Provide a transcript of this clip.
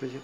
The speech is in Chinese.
不行。